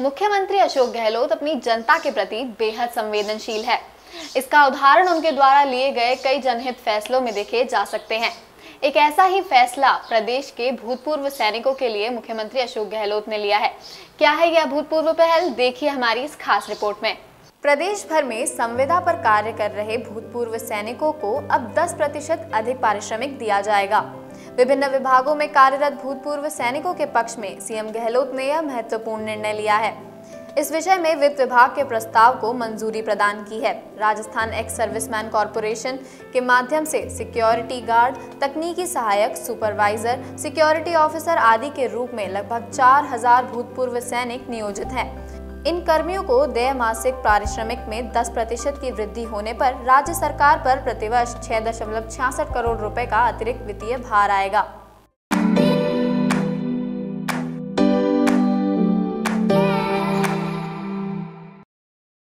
मुख्यमंत्री अशोक गहलोत अपनी जनता के प्रति बेहद संवेदनशील है। इसका उदाहरण उनके द्वारा लिए गए कई जनहित फैसलों में देखे जा सकते हैं। एक ऐसा ही फैसला प्रदेश के भूतपूर्व सैनिकों के लिए मुख्यमंत्री अशोक गहलोत ने लिया है। क्या है यह भूतपूर्व पहल? देखिए हमारी इस खास रिपोर्ट में। प्रदेश भर में संविदा पर कार्य कर रहे भूतपूर्व सैनिकों को अब 10 प्रतिशत अधिक पारिश्रमिक दिया जाएगा। विभिन्न विभागों में कार्यरत भूतपूर्व सैनिकों के पक्ष में सीएम गहलोत ने यह महत्वपूर्ण निर्णय लिया है। इस विषय में वित्त विभाग के प्रस्ताव को मंजूरी प्रदान की है। राजस्थान एक्स सर्विसमैन कॉरपोरेशन के माध्यम से सिक्योरिटी गार्ड, तकनीकी सहायक, सुपरवाइजर, सिक्योरिटी ऑफिसर आदि के रूप में लगभग 4000 भूतपूर्व सैनिक नियोजित हैं। इन कर्मियों को देय मासिक पारिश्रमिक में 10 प्रतिशत की वृद्धि होने पर राज्य सरकार पर प्रतिवर्ष छह दशमलव छियासठ करोड़ रुपए का अतिरिक्त वित्तीय भार आएगा।